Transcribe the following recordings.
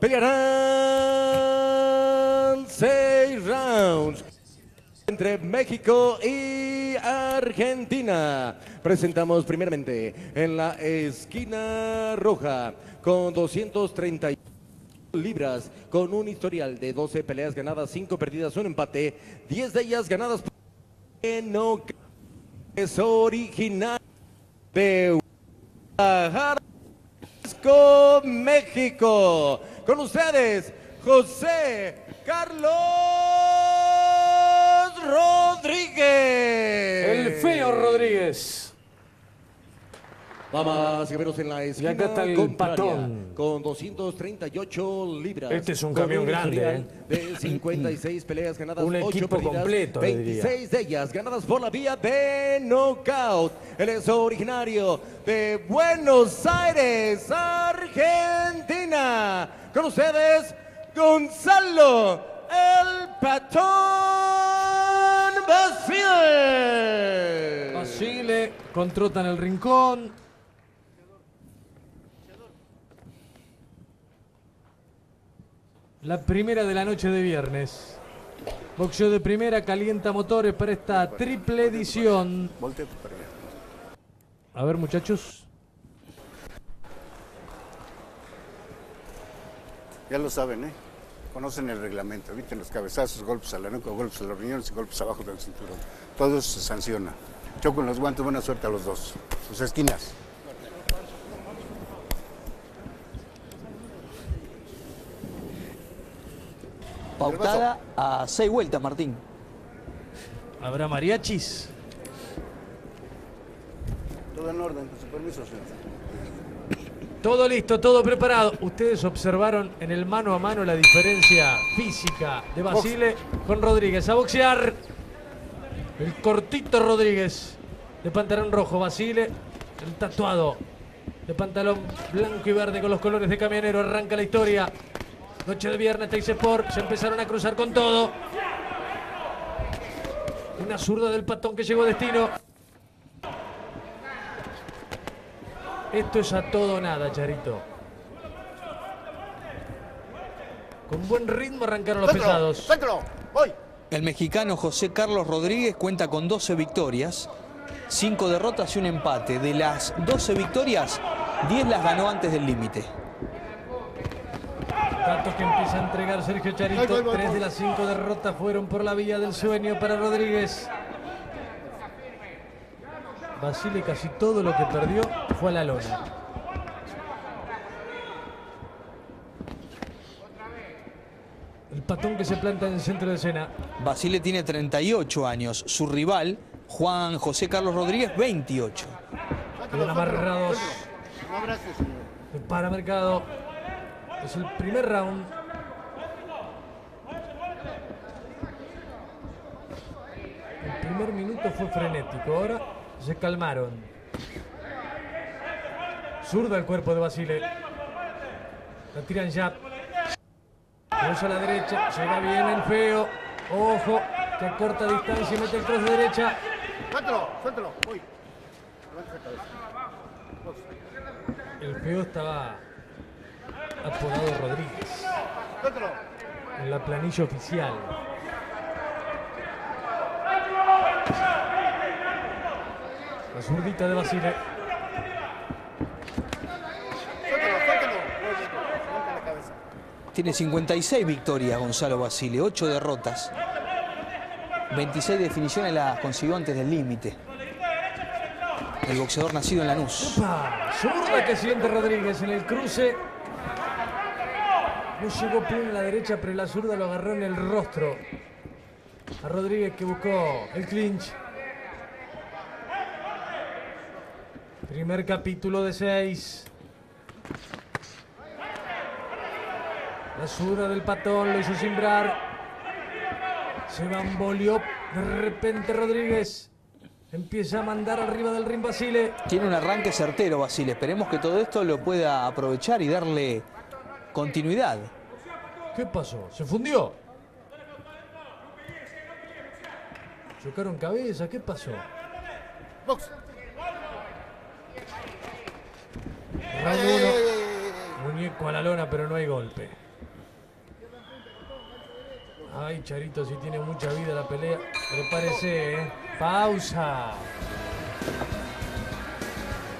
Pelearán seis rounds entre México y Argentina. Presentamos primeramente en la esquina roja con 230 libras, con un historial de 12 peleas ganadas, 5 perdidas, un empate, 10 de ellas ganadas por no es original de México. Con ustedes, José Carlos Rodríguez. El feo Rodríguez. Vamos, guerreros en la esquina acá está el contraria, patón. Con 238 libras. Este es un camión grande, ¿eh? De 56 peleas ganadas, Un 8 equipo perdidas, completo, le diría. 26 de ellas ganadas por la vía de knockout. Él es originario de Buenos Aires, Argentina. Con ustedes, Gonzalo El Patón Basile. Basile con Trota en el rincón. La primera de la noche de viernes. Boxeo de primera calienta motores para esta triple edición. A ver, muchachos. Ya lo saben, ¿eh? Conocen el reglamento. Eviten los cabezazos, golpes a la nuca, golpes a los riñones y golpes abajo del cinturón. Todo eso se sanciona. Choco en los guantes, buena suerte a los dos. Sus esquinas. Pautada a seis vueltas, Martín. Habrá mariachis. Todo en orden, con su permiso, señor. Todo listo, todo preparado. Ustedes observaron en el mano a mano la diferencia física de Basile con Rodríguez. A boxear. El cortito Rodríguez de pantalón rojo. Basile, el tatuado de pantalón blanco y verde con los colores de camionero. Arranca la historia. Noche de viernes, Teis Sport. Se empezaron a cruzar con todo. Una zurda del patón que llegó a destino. Esto es a todo o nada, Charito. Con buen ritmo arrancaron los pesados. ¡Sácalo! ¡Voy! El mexicano José Carlos Rodríguez cuenta con 12 victorias, 5 derrotas y un empate. De las 12 victorias, 10 las ganó antes del límite. Datos que empieza a entregar Sergio Charito. Tres de las cinco derrotas fueron por la vía del sueño para Rodríguez. Basile casi todo lo que perdió fue a la lona. El patón que se planta en el centro de escena. Basile tiene 38 años, su rival, Juan José Carlos Rodríguez, 28. Quedan amarrados. Para mercado. Es el primer round. El primer minuto fue frenético. Ahora se calmaron. Zurda el cuerpo de Basile. La tiran ya. Usa a la derecha. Llega bien el feo. Ojo. Que a corta distancia y mete el cross de derecha. ¡Suéltalo! ¡Suéltalo! ¡Voy! El feo estaba apodado Rodríguez. En la planilla oficial. La zurdita de Basile. Tiene 56 victorias Gonzalo Basile, 8 derrotas. 26 definiciones las consiguió antes del límite. El boxeador nacido en Lanús. Zurda que siente Rodríguez en el cruce. No llegó pleno a la derecha, pero la zurda lo agarró en el rostro. A Rodríguez que buscó el clinch. Primer capítulo de seis. La zurda del patón lo hizo simbrar. Se bamboleó de repente Rodríguez. Empieza a mandar arriba del ring Basile. Tiene un arranque certero Basile. Esperemos que todo esto lo pueda aprovechar y darle continuidad. ¿Qué pasó? ¿Se fundió? Chocaron cabeza, ¿qué pasó? Box. Round uno. Muñeco a la lona, pero no hay golpe. Ay, Charito, si tiene mucha vida la pelea. Prepárese, ¿eh? Pausa.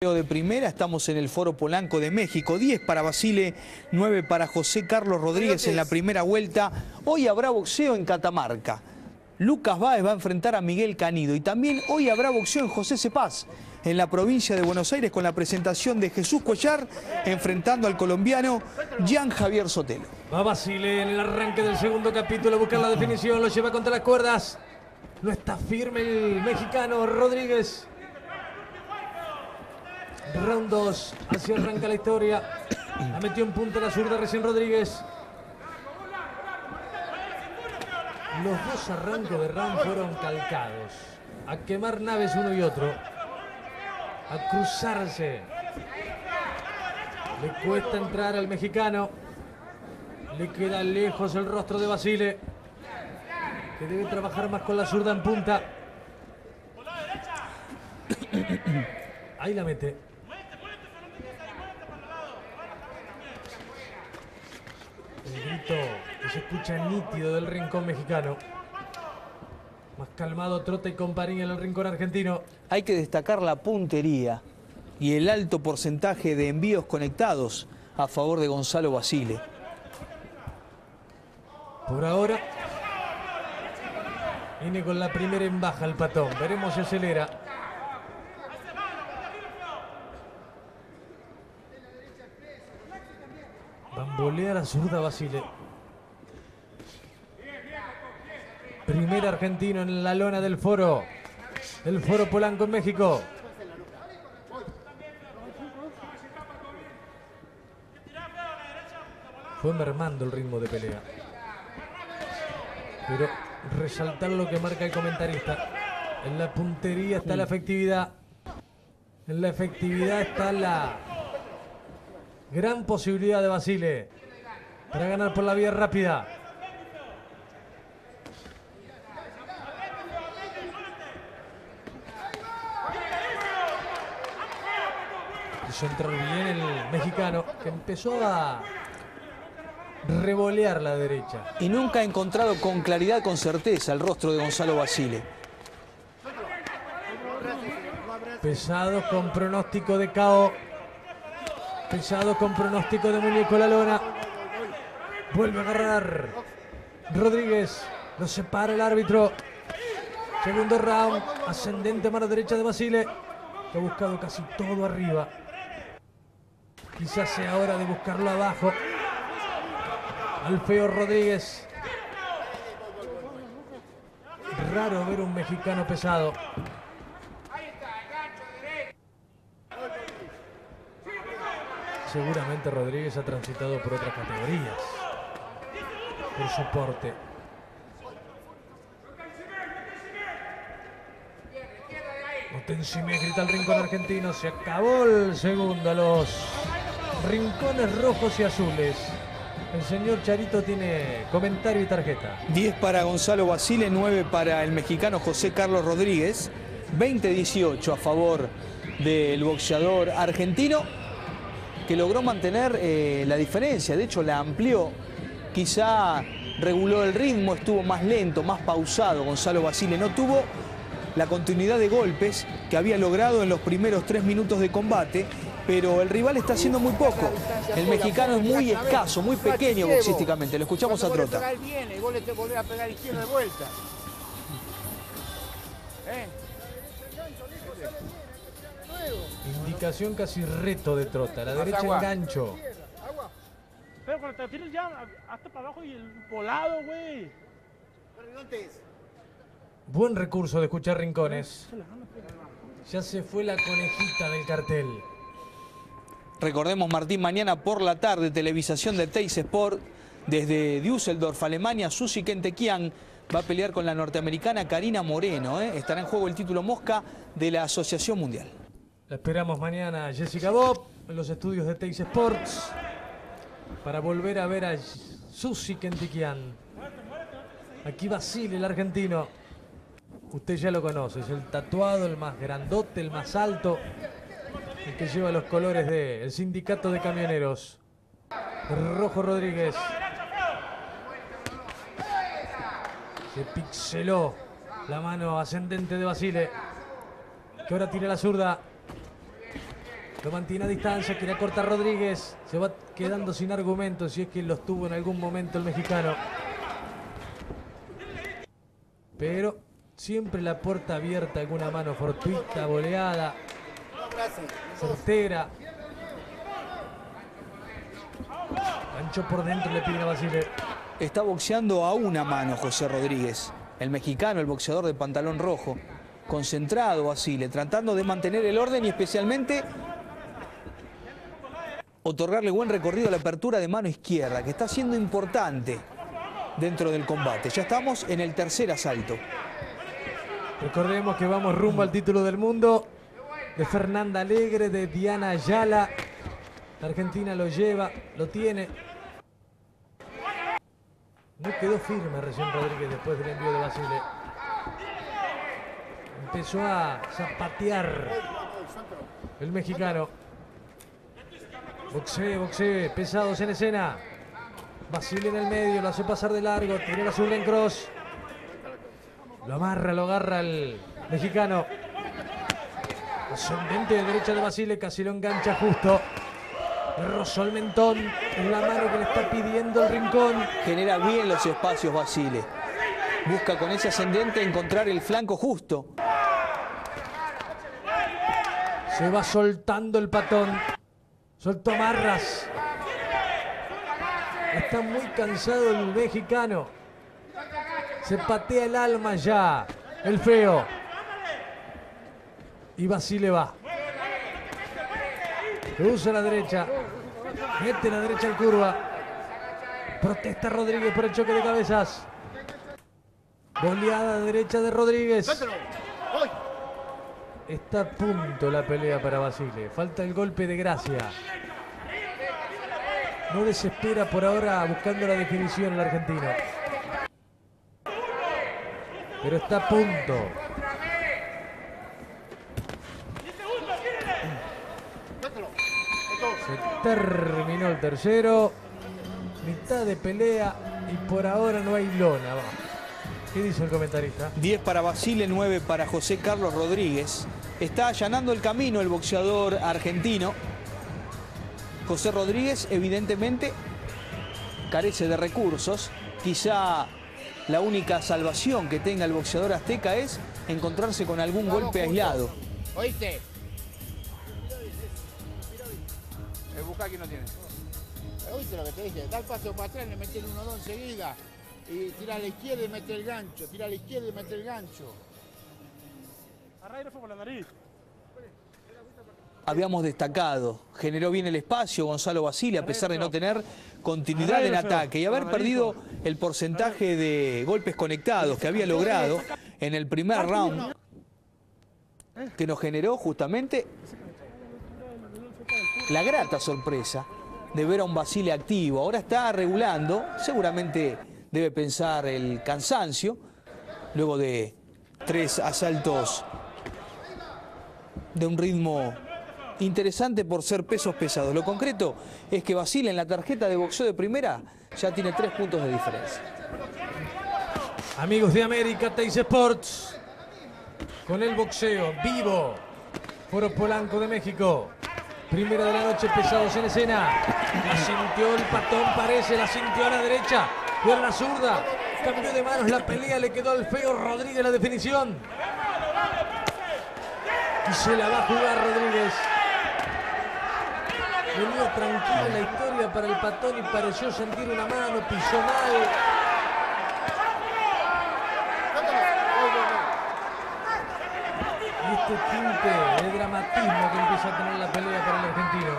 De primera, estamos en el Foro Polanco de México, 10 para Basile, 9 para José Carlos Rodríguez en la primera vuelta. Hoy habrá boxeo en Catamarca. Lucas Báez va a enfrentar a Miguel Canido y también hoy habrá boxeo en José Cepaz, en la provincia de Buenos Aires con la presentación de Jesús Cuellar enfrentando al colombiano Jean Javier Sotelo. Va Basile en el arranque del segundo capítulo a buscar la definición, lo lleva contra las cuerdas. No está firme el mexicano Rodríguez. Round 2, así arranca la historia. La metió en punta la zurda recién Rodríguez. Los dos arranques de round fueron calcados. A quemar naves uno y otro. A cruzarse. Le cuesta entrar al mexicano. Le queda lejos el rostro de Basile. Que debe trabajar más con la zurda en punta. Ahí la mete. Grito que se escucha nítido del rincón mexicano. Más calmado Trota y compañía en el rincón argentino. Hay que destacar la puntería y el alto porcentaje de envíos conectados a favor de Gonzalo Basile. Por ahora viene con la primera en baja el patón. Veremos si acelera. Bambolea la zurda Basile. Primer argentino en la lona del foro. El foro Polanco en México. Fue mermando el ritmo de pelea. Pero resaltar lo que marca el comentarista. En la puntería está la efectividad. En la efectividad está la gran posibilidad de Basile para ganar por la vía rápida. Quiso entrar bien el mexicano que empezó a revolear la derecha. Y nunca ha encontrado con claridad, con certeza, el rostro de Gonzalo Basile. Pesado con pronóstico de KO. Pesado con pronóstico de muñeco la lona. Vuelve a agarrar. Rodríguez. Lo separa el árbitro. Segundo round. Ascendente mano derecha de Basile. Que ha buscado casi todo arriba. Quizás sea hora de buscarlo abajo. Alfeo Rodríguez. Raro ver un mexicano pesado. Seguramente Rodríguez ha transitado por otras categorías. Por soporte. No te encimes, grita el rincón argentino. Se acabó el segundo. Los rincones rojos y azules. El señor Charito tiene comentario y tarjeta. 10 para Gonzalo Basile, 9 para el mexicano José Carlos Rodríguez, 20-18 a favor del boxeador argentino que logró mantener eh, la diferencia, de hecho la amplió, quizá reguló el ritmo, estuvo más lento, más pausado Gonzalo Basile, no tuvo la continuidad de golpes que había logrado en los primeros tres minutos de combate pero el rival está haciendo muy poco. El mexicano es muy escaso, muy pequeño boxísticamente. Lo escuchamos a Trota. Indicación casi reto de Trota. La derecha engancho. Pero cuando te tienes ya hasta para abajo y el volado, güey. Buen recurso de escuchar rincones. Ya se fue la conejita del cartel. Recordemos, Martín, mañana por la tarde, televisación de Teis Sport, desde Düsseldorf, Alemania, Susi Kentekian va a pelear con la norteamericana Karina Moreno. ¿eh? Estará en juego el título Mosca de la Asociación Mundial. La esperamos mañana Jessica Bob en los estudios de Teis Sports para volver a ver a Susi Kentekian. Aquí Basile, el argentino. Usted ya lo conoce, es el tatuado, el más grandote, el más alto, el que lleva los colores del sindicato de camioneros. Rojo Rodríguez. Se pixeló la mano ascendente de Basile. Que ahora tira la zurda. Lo mantiene a distancia, quiere cortar Rodríguez. Se va quedando sin argumentos si es que los tuvo en algún momento el mexicano. Pero siempre la puerta abierta, alguna mano fortuita, boleada, certera. Gancho por dentro le pide a Basile. Está boxeando a una mano José Rodríguez, el mexicano, el boxeador de pantalón rojo. Concentrado Basile, tratando de mantener el orden y especialmente otorgarle buen recorrido a la apertura de mano izquierda, que está siendo importante dentro del combate. Ya estamos en el tercer asalto. Recordemos que vamos rumbo al título del mundo de Fernanda Alegre, de Diana Ayala. La Argentina lo lleva, lo tiene. No quedó firme recién Rodríguez después del envío de Basile. Empezó a zapatear el mexicano. Boxee, boxee, pesados en escena. Basile en el medio, lo hace pasar de largo, tiene la zurda en cross. Lo amarra, lo agarra el mexicano. Ascendente de derecha de Basile, casi lo engancha justo. Rozó el mentón en la mano que le está pidiendo el rincón. Genera bien los espacios Basile. Busca con ese ascendente encontrar el flanco justo. Se va soltando el patón. Soltó marras. Está muy cansado el mexicano. Se patea el alma ya. El feo. Y Basile va. Usa la derecha. Mete la derecha en curva. Protesta Rodríguez por el choque de cabezas. Goleada derecha de Rodríguez. Está a punto la pelea para Basile. Falta el golpe de gracia. No desespera por ahora buscando la definición el argentino. Pero está a punto. Se terminó el tercero. Mitad de pelea y por ahora no hay lona. ¿Qué dice el comentarista? 10 para Basile, 9 para José Carlos Rodríguez. Está allanando el camino el boxeador argentino. José Rodríguez evidentemente carece de recursos. Quizá la única salvación que tenga el boxeador azteca es encontrarse con algún golpe aislado. ¿Oíste? El busca que no tiene. ¿Oíste lo que te dije? Da el paso para atrás, le mete el 1-2 enseguida. Y tira a la izquierda y mete el gancho. Tira a la izquierda y mete el gancho. Arrairo fue por la nariz. Habíamos destacado, generó bien el espacio Gonzalo Basile a pesar de no tener continuidad en ataque y haber perdido el porcentaje de golpes conectados que había logrado en el primer round. que nos generó justamente la grata sorpresa de ver a un Basile activo. Ahora está regulando, seguramente debe pensar el cansancio, luego de tres asaltos de un ritmo interesante por ser pesos pesados. Lo concreto es que Basile en la tarjeta de boxeo de primera ya tiene tres puntos de diferencia. Amigos de América, Teis Sports. Con el boxeo vivo. Foro Polanco de México. Primera de la noche, pesados en escena. La sintió el patón, parece, la sintió a la derecha. Y a la zurda. Cambió de manos la pelea, le quedó al feo Rodríguez la definición. Se la va a jugar Rodríguez. Venía tranquila la historia para el patón y pareció sentir una mano, pisó mal. Este tinte de dramatismo que empieza a tener la pelea para el argentino.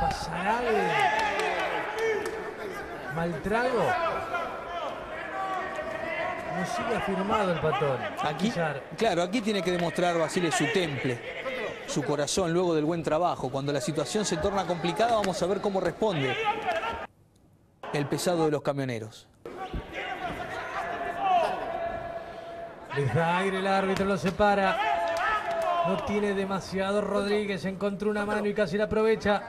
¿Pasará de mal trago? Sigue afirmado el patón. Aquí, claro, aquí tiene que demostrar Basile su temple, su corazón luego del buen trabajo. Cuando la situación se torna complicada, vamos a ver cómo responde el pesado de los camioneros. Les da aire el árbitro, lo separa. No tiene demasiado Rodríguez, encontró una mano y casi la aprovecha.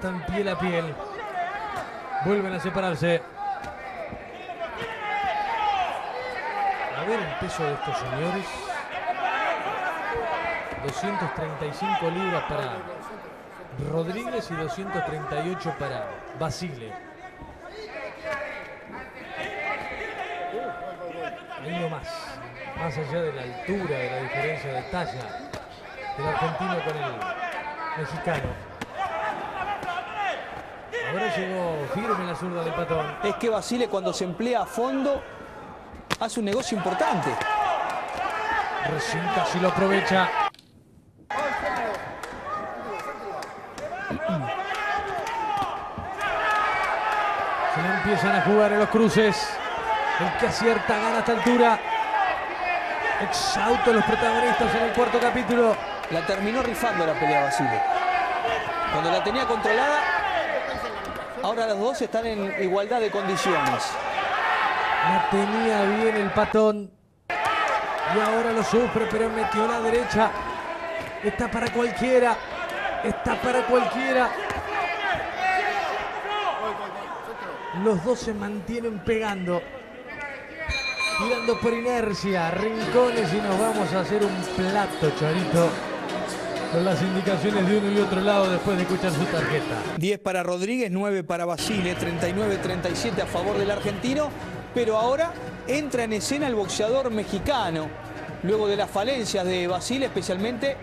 Están piel a piel. Vuelven a separarse. A ver el peso de estos señores. 235 libras para Rodríguez y 238 para Basile. Ahí nomás, más allá de la altura, de la diferencia de talla del argentino con el mexicano. Ahora llegó firme la zurda del patrón. Es que Basile cuando se emplea a fondo hace un negocio importante. Recién casi lo aprovecha. Se le empiezan a jugar en los cruces. El que acierta gana a esta altura. Exhausto los protagonistas en el cuarto capítulo. La terminó rifando la pelea Basile. Cuando la tenía controlada, ahora los dos están en igualdad de condiciones. La tenía bien el patón. Y ahora lo sufre, pero metió la derecha. Está para cualquiera. Está para cualquiera. Los dos se mantienen pegando. Tirando por inercia, rincones y nos vamos a hacer un plato, Charito. Con las indicaciones de uno y otro lado después de escuchar su tarjeta. 10 para Rodríguez, 9 para Basile, 39-37 a favor del argentino. Pero ahora entra en escena el boxeador mexicano. Luego de las falencias de Basile, especialmente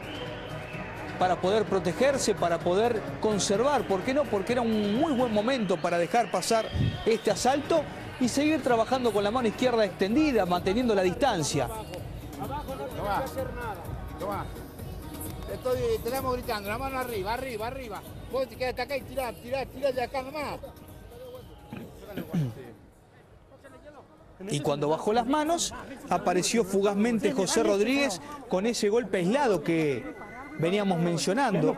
para poder protegerse, para poder conservar, ¿por qué no? Porque era un muy buen momento para dejar pasar este asalto y seguir trabajando con la mano izquierda extendida, manteniendo la distancia. Tomá. Estoy, te estamos gritando, la mano arriba, arriba, arriba. Vos te quedaste acá y tirá, tirá, tirá de acá nomás. Y cuando bajó las manos, apareció fugazmente José Rodríguez con ese golpe aislado que veníamos mencionando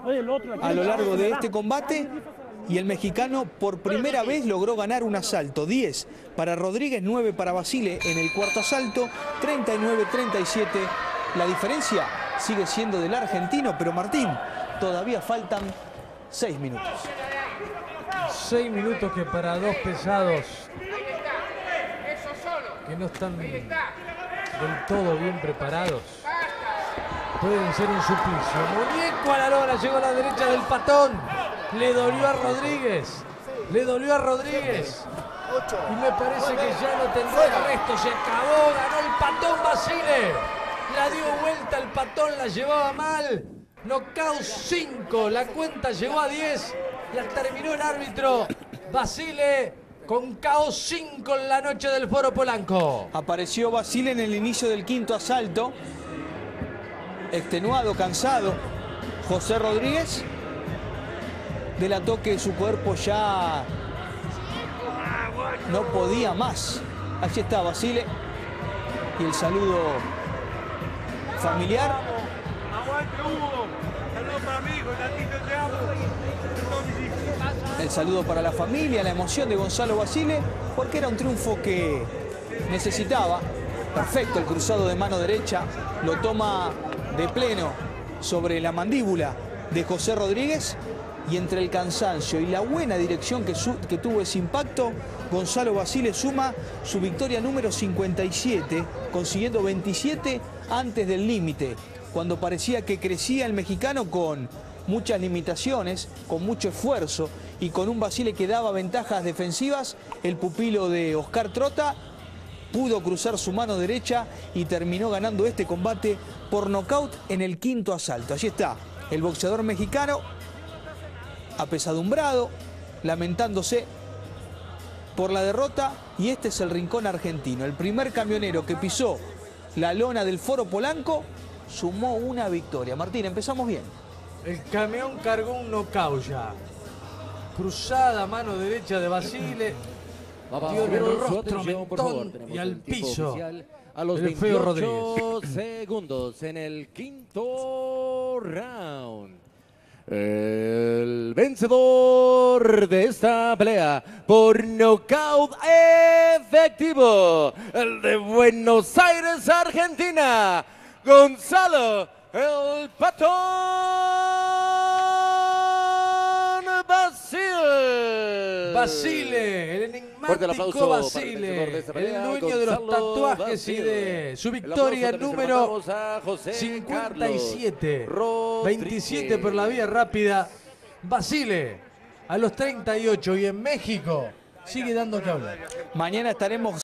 a lo largo de este combate. Y el mexicano por primera vez logró ganar un asalto. 10 para Rodríguez, 9 para Basile en el cuarto asalto, 39-37. La diferencia sigue siendo del argentino, pero Martín, todavía faltan 6 minutos. Seis minutos que para dos pesados que no están del todo bien preparados pueden ser un suplicio. Muñeco a la lona, llegó a la derecha del patón. Le dolió a Rodríguez. Le dolió a Rodríguez. Y me parece que ya no tendrá el resto. Se acabó, ganó el patón Basile. La dio vuelta el patón, la llevaba mal. Knockout 5, la cuenta llegó a 10. La terminó el árbitro. Basile con KO 5 en la noche del Foro Polanco. Apareció Basile en el inicio del quinto asalto. Extenuado, cansado. José Rodríguez delató que su cuerpo ya no podía más. Allí está Basile. Y el saludo familiar. El saludo para la familia, la emoción de Gonzalo Basile, porque era un triunfo que necesitaba. Perfecto el cruzado de mano derecha, lo toma de pleno sobre la mandíbula de José Rodríguez y entre el cansancio y la buena dirección que, tuvo ese impacto, Gonzalo Basile suma su victoria número 57, consiguiendo 27 antes del límite, cuando parecía que crecía el mexicano con muchas limitaciones, con mucho esfuerzo y con un Basile que daba ventajas defensivas, el pupilo de Oscar Trota pudo cruzar su mano derecha y terminó ganando este combate por nocaut en el quinto asalto. Allí está, el boxeador mexicano apesadumbrado, lamentándose por la derrota y este es el rincón argentino. El primer camionero que pisó la lona del Foro Polanco sumó una victoria. Martín, empezamos bien. El camión cargó un knockout ya. Cruzada mano derecha de Basile. Dio el rostro, atención, por favor. mentón y al piso. oficial A los El feo 28 segundos en el quinto round. El vencedor de esta pelea por nocaut efectivo, el de Buenos Aires, Argentina, Gonzalo, el patón Basil. Basile, el Fuerte el aplauso para el vencedor de Basile, el dueño de los tatuajes y de su victoria número mandamos a José 57. Carlos 27 por la vía rápida. Basile, a los 38 y en México, sigue dando que hablar. Mañana estaremos